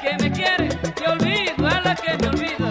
que me quiere y olvido a la que me olvida.